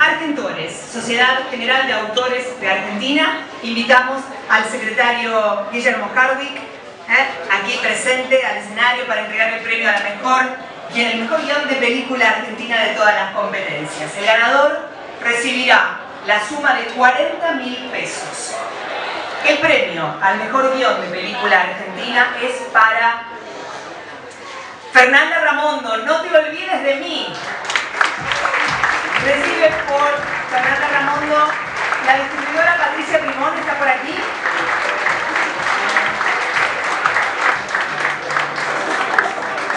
Argentores, Sociedad General de Autores de Argentina. Invitamos al secretario Guillermo Hardwick, ¿eh? aquí presente al escenario para entregar el premio a la mejor y el mejor guion de película argentina de todas las competencias. El ganador recibirá la suma de 40 mil pesos. El premio al mejor guion de película argentina es para Fernanda Ramondo, no te olvides de mí. Recibe por Fernanda Ramondo la distribuidora Patricia Primón, está por aquí.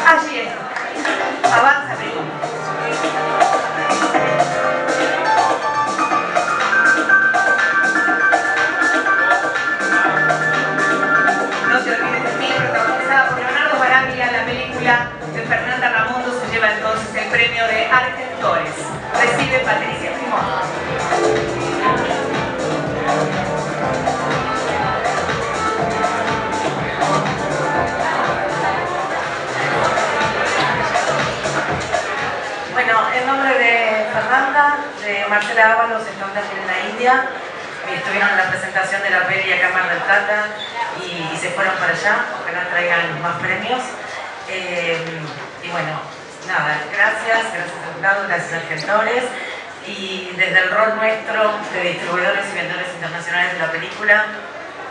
Allí es. Avanza, en nombre de Fernanda, de Marcela Ábalos, están también en la India, y estuvieron en la presentación de la peli acá en Mar Plata y, se fueron para allá, ojalá traigan más premios. Eh, y bueno, nada, gracias, gracias a jurado, gracias a Argentores y desde el rol nuestro de distribuidores y vendedores internacionales de la película,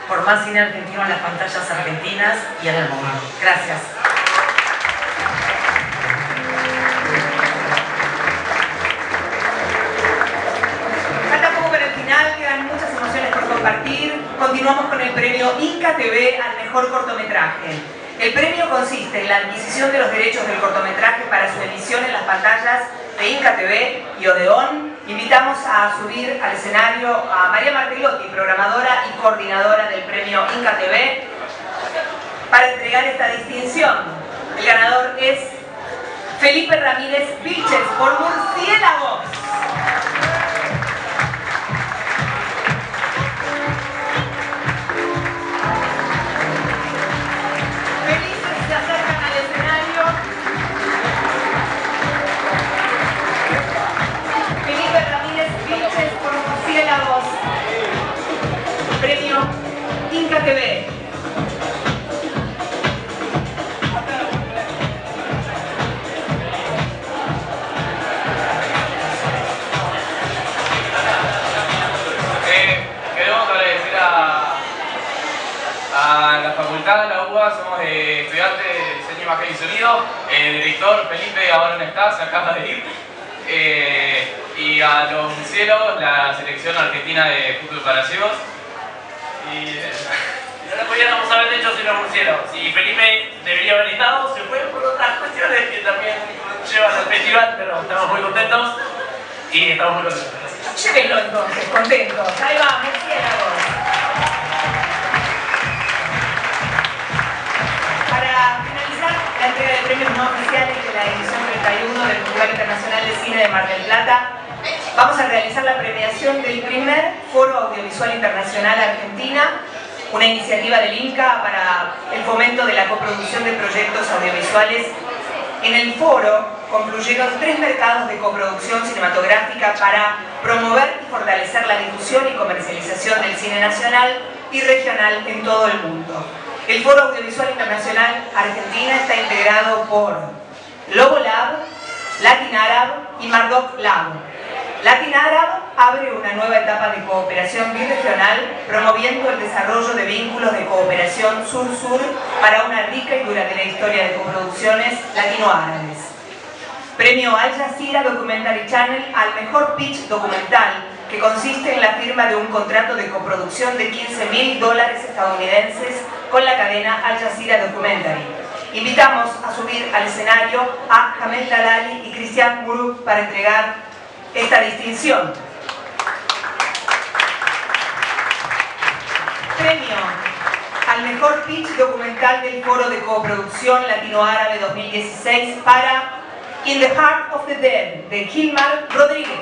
por más cine argentino en las pantallas argentinas y en el mundo. Gracias. Continuamos con el premio Inca TV al mejor cortometraje. El premio consiste en la adquisición de los derechos del cortometraje para su emisión en las pantallas de Inca TV y Odeón. Invitamos a subir al escenario a María Martelotti, programadora y coordinadora del premio Inca TV, para entregar esta distinción. El ganador es Felipe Ramírez Vilches por Murciélagos. Facultad, la UBA, somos eh, estudiantes de diseño, imagen y sonido. El director Felipe ahora no está, se acaba de ir. Eh, y a los murciélagos, la selección argentina de fútbol para ciegos. Y eh, No lo podíamos haber hecho sin los murciélagos. Y Felipe debería haber estado, se fue por otras cuestiones que también llevan al festival, pero estamos muy contentos y estamos muy contentos. Llévenlo entonces, contentos. Ahí va, murciélagos. La entrega de premios no oficiales de la edición 31 del Festival Internacional de Cine de Mar del Plata, vamos a realizar la premiación del primer Foro Audiovisual Internacional Argentina, una iniciativa del INCA para el fomento de la coproducción de proyectos audiovisuales en el foro concluyeron tres mercados de coproducción cinematográfica para promover y fortalecer la difusión y comercialización del cine nacional y regional en todo el mundo. El Foro Audiovisual Internacional Argentina está integrado por Lobo Lab, Latin Arab y Mardoc Lab. Latin Arab abre una nueva etapa de cooperación birregional promoviendo el desarrollo de vínculos de cooperación sur-sur para una rica y duradera historia de coproducciones latinoárabes. Premio Al Jazeera Documentary Channel al mejor pitch documental, que consiste en la firma de un contrato de coproducción de 15 mil dólares estadounidenses con la cadena Al Jazeera Documentary. Invitamos a subir al escenario a Jamel Dalali y Cristian Muruk para entregar esta distinción. Premio al mejor pitch documental del Foro de Coproducción Latinoárabe 2016 para In the Heart of the Dead de Gilmar Rodríguez.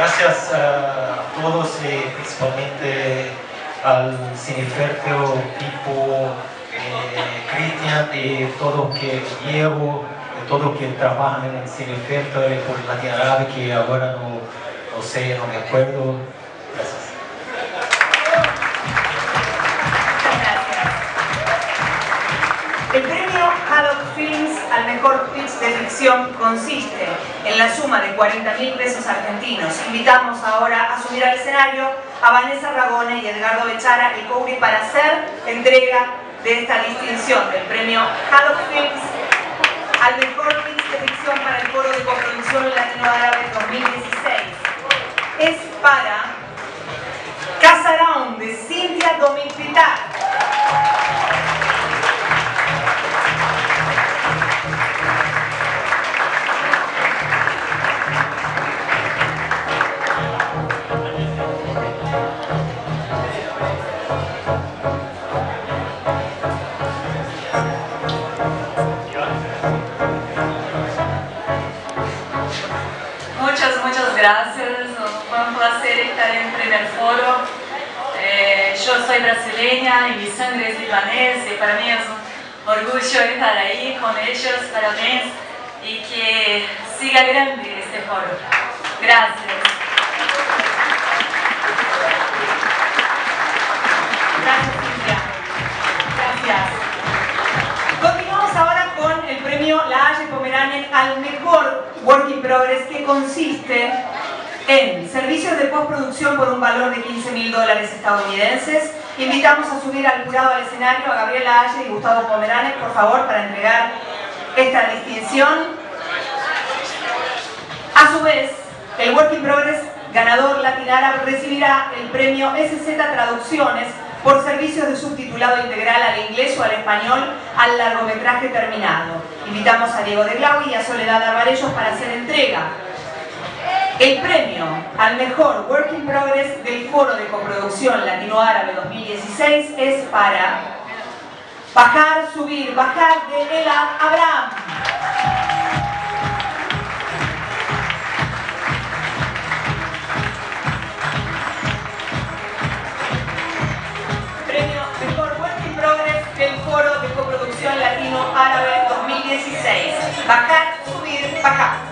Gracias a todos y principalmente al Cineferto, tipo eh, Cristian y todos que llevo, todos que trabajan en el Cineferto por Latinoamérica que ahora no, sé, no me acuerdo. Gracias. Haddock Films al mejor pitch de ficción consiste en la suma de 40 mil pesos argentinos. Invitamos ahora a subir al escenario a Vanessa Ragone y Edgardo Bechara y Couri para hacer entrega de esta distinción del premio Haddock Films al mejor pitch de ficción para el foro de coproducción latino-árabe 2016. Es para Casarón de Cintia Domínguez soy brasileña y mi sangre es libanesa y para mí es un orgullo estar ahí con ellos, parabéns y que siga grande este foro. Gracias. Gracias, Cintia. Gracias. Continuamos ahora con el premio La Haye Pomeranian al mejor Work in Progress que consiste en servicios de postproducción por un valor de 15 mil dólares estadounidenses. Invitamos a subir al jurado al escenario a Gabriela Aye y Gustavo Pomeranes, por favor, para entregar esta distinción. A su vez, el Work in Progress ganador Latinara recibirá el premio SZ Traducciones por servicios de subtitulado integral al inglés o al español al largometraje terminado. Invitamos a Diego de Glau y a Soledad Arvarellos para hacer entrega. El premio al mejor Work in Progress del Foro de Coproducción Latino-Árabe 2016 es para Bajar, Subir, Bajar de Ela Abraham. Foro de Coproducción Latino-Árabe 2016. Bajar, subir, bajar.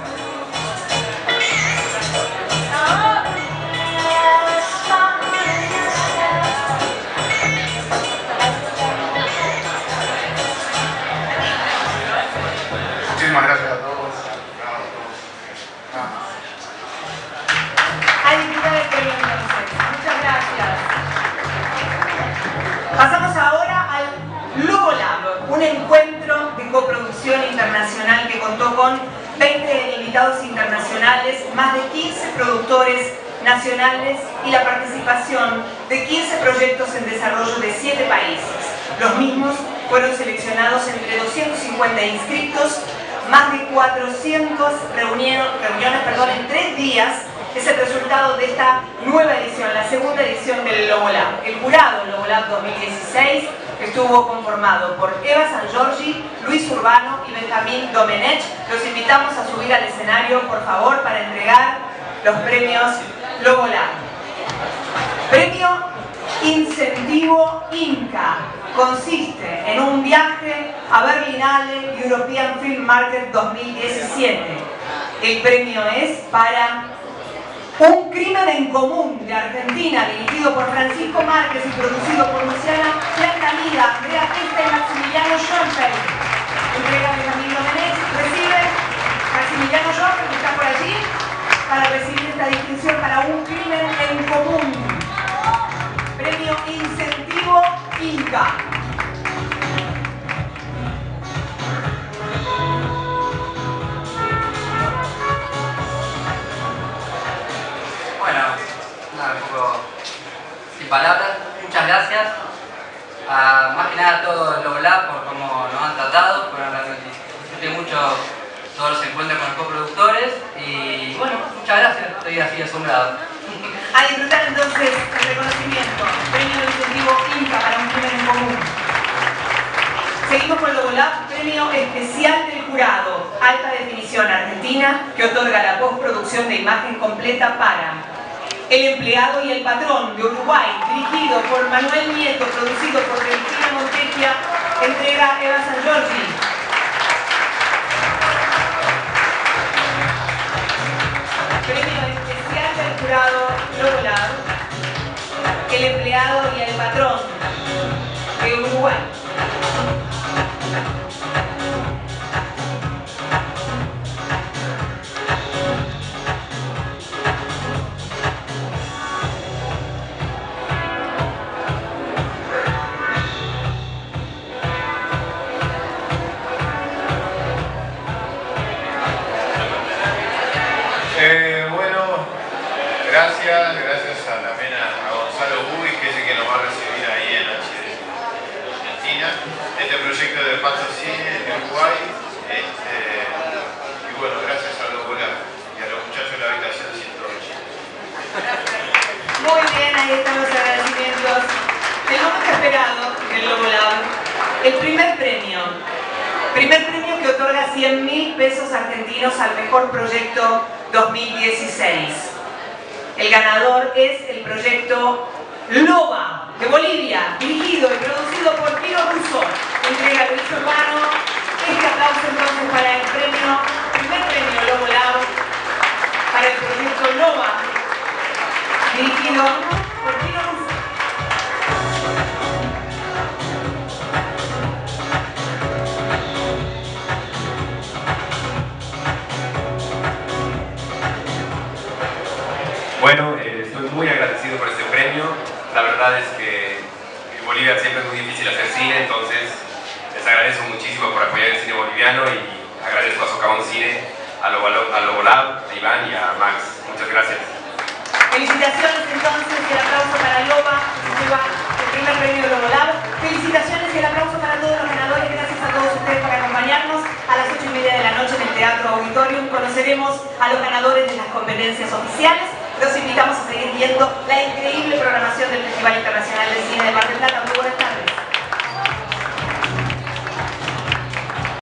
Un encuentro de coproducción internacional que contó con 20 invitados internacionales, más de 15 productores nacionales y la participación de 15 proyectos en desarrollo de 7 países. Los mismos fueron seleccionados entre 250 inscritos, más de 400 reuniones, reuniones perdón, en tres días es el resultado de esta nueva edición, la segunda edición del Lobo Lab. El jurado Lobo Lab 2016 estuvo conformado por Eva San Giorgi, Luis Urbano y Benjamín Domenech. Los invitamos a subir al escenario, por favor, para entregar los premios Lobo Premio Incentivo Inca. Consiste en un viaje a Berlinale European Film Market 2017. El premio es para un crimen en común de Argentina, dirigido por Francisco Márquez y producido por Luciana Plantamida, Andrea Pista y Maximiliano Schoenfeld. Entrega Benjamín Domenech, recibe Maximiliano Schoenfeld, que está por allí, para recibir esta distinción para un crimen en común. Todos los encuentros con los coproductores y bueno, muchas gracias, estoy así asombrado. A disfrutar entonces el reconocimiento, premio de incentivo INCA para un crimen en común. Seguimos con el Lab, premio especial del jurado, alta definición argentina, que otorga la postproducción de imagen completa para El empleado y el patrón de Uruguay, dirigido por Manuel Nieto, producido por Delfina Montecchia, entrega Eva San Giorgi. Especial del jurado Lab, el empleado y el patrón de Uruguay. Este proyecto de Paso Cine de Uruguay. Este, y bueno, gracias a los Bola y a los muchachos de la habitación 108. Muy bien, ahí están los agradecimientos. El momento esperado del Lobo Lab, el primer premio. Primer premio que otorga 100 mil pesos argentinos al mejor proyecto 2016. El ganador es el proyecto Loba de Bolivia, dirigido y producido por Pino Russo. Entrega Luis Urbano. Este aplauso entonces para el premio, primer premio Lobo Lab, para el proyecto Loba, dirigido por Pino Russo. Bueno, eh, estoy muy agradecido por este premio. La verdad es que en Bolivia siempre es muy entonces les agradezco muchísimo por apoyar el cine boliviano y agradezco a Socavón Cine, a Lobo, a Iván y a Max. Muchas gracias. Felicitaciones entonces y el aplauso para Loba, que lleva el primer premio de Lobo Lab. Felicitaciones y el aplauso para todos los ganadores. Gracias a todos ustedes por acompañarnos. A las 8 y media de la noche en el Teatro Auditorium conoceremos a los ganadores de las competencias oficiales. Los invitamos a seguir viendo la increíble programación del Festival Internacional de Cine de Mar del Plata.